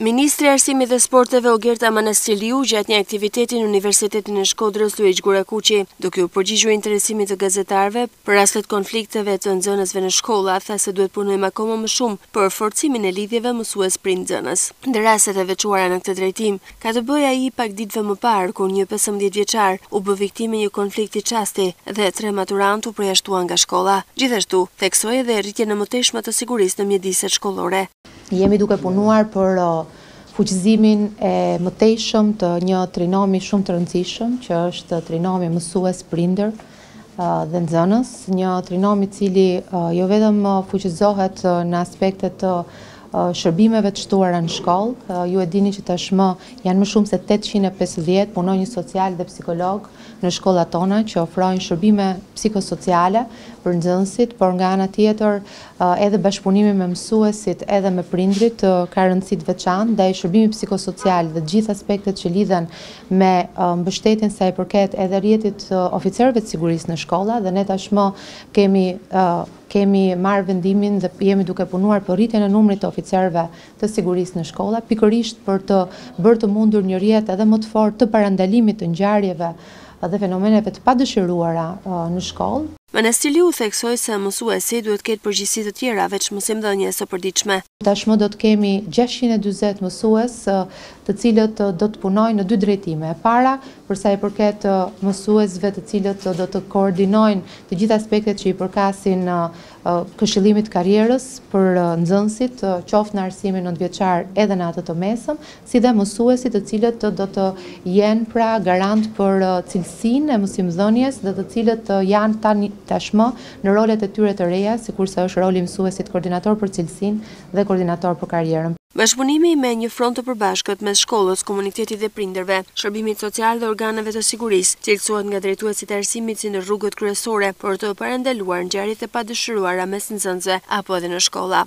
Ministrja e Arsimit dhe Sporteve Ogerta Manastirliu gjatë një aktiviteti në Universitetin e Shkodrës Luigj Gurakuqi, duke u përgjigjur interesimit të gazetarëve për rastet e konflikteve të nxënësve në shkolla, tha se duhet të punojmë akoma më shumë për forcimin e lidhjeve mësues-prind-nxënës. Ndër rastet e veçuara në këtë drejtim, Ka të bëjë ai i pak ditëve më parë, kur një pesëmbëdhjetë vjeçar u bë viktimë e një konflikti çasti dhe tre maturantë u përjashtuan nga shkolla. Gjithashtu, theksoi edhe rritjen e mëtejshme të sigurisë në mjediset shkollore. Jemi duke punuar për fuqizimin e mëtejshëm të një trinomi shumë të rëndësishëm, që është trinomi mësues-prindër, dhe nxënës, një trinom i cili jo vetëm fuqizohet në aspekte të shërbimeve të shtuara në shkollë. Ju e dini që tashmë janë më shumë se 850 punonjës socialë dhe psikologë në shkollat tona që ofrojnë shërbime psikosociale për nxënësit, por nga ana tjetër Edhe bashkëpunimi me mësuesit edhe me prindërit ka rëndësi të veçantë, ndaj shërbimi psikosocial dhe të gjithë aspektet që lidhen me mbështetjen sa i përket edhe rrjetit të oficerëve të sigurisë në shkolla dhe ne tashmë kemi kemi marrë vendimin dhe jemi duke punuar për rritjen e numrit të oficerëve të sigurisë në shkolla, pikërisht për të bërë të mundur një rrjet edhe më të fortë të parandalimit të ngjarjeve dhe fenomeneve të padëshiruara në shkollë. Manastirliu theksoi se mësuesi duhet të ketë përgjegjësi të tjera veç mësimdhënies së përditshme. Tashmë do të kemi gjashtëqind e dyzet mësues të cilët do të punojnë në dy drejtime. E para, për sa i përket mësuesve të cilët do të koordinojnë të gjithë aspektet që i përkasin Këshillimit të Karrierës për nxënësit qoftë në arsimin nëntëvjeçar edhe në atë të mesëm, si dhe mësuesit të cilët do të jenë pra garantë për cilësinë e mësimdhënies dhe të cilët janë tashmë në rolet e tyre të reja, sikurse është roli i mësuesit koordinator për cilësinë dhe koordinator për karrierën. Bashkëpunimi me një front të përbashkët mes shkollës, komunitetit dhe prindërve, shërbimit social dhe organeve të sigurisë, cilësohet nga drejtuesit e arsimit si ndër rrugët kryesore për të parandaluar ngjarjet e padëshiruara mes nxënësve apo edhe në shkolla.